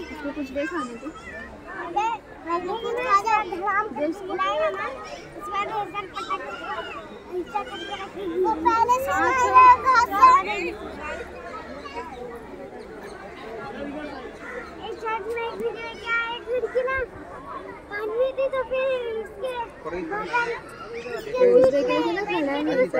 इसको कुछ दे खाने को पहले से तो फिर इसके गई थी?